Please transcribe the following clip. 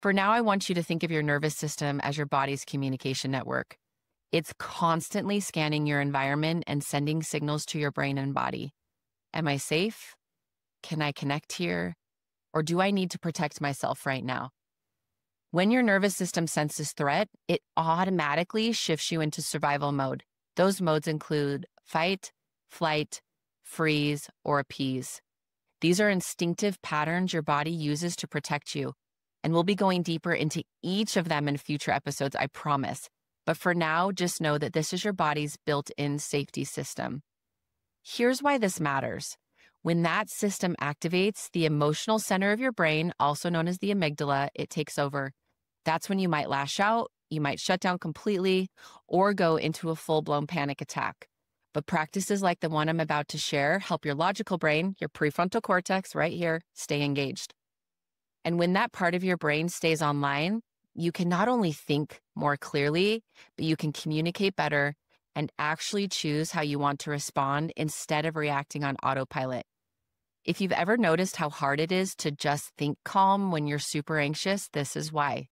For now, I want you to think of your nervous system as your body's communication network. It's constantly scanning your environment and sending signals to your brain and body. Am I safe? Can I connect here? Or do I need to protect myself right now? When your nervous system senses threat, it automatically shifts you into survival mode. Those modes include fight, flight, freeze, or appease. These are instinctive patterns your body uses to protect you. And we'll be going deeper into each of them in future episodes, I promise. But for now, just know that this is your body's built in safety system. Here's why this matters. When that system activates, the emotional center of your brain, also known as the amygdala, it takes over. That's when you might lash out, you might shut down completely, or go into a full blown panic attack. But practices like the one I'm about to share help your logical brain, your prefrontal cortex right here, stay engaged. And when that part of your brain stays online, you can not only think more clearly, but you can communicate better and actually choose how you want to respond instead of reacting on autopilot. If you've ever noticed how hard it is to just think calm when you're super anxious, this is why.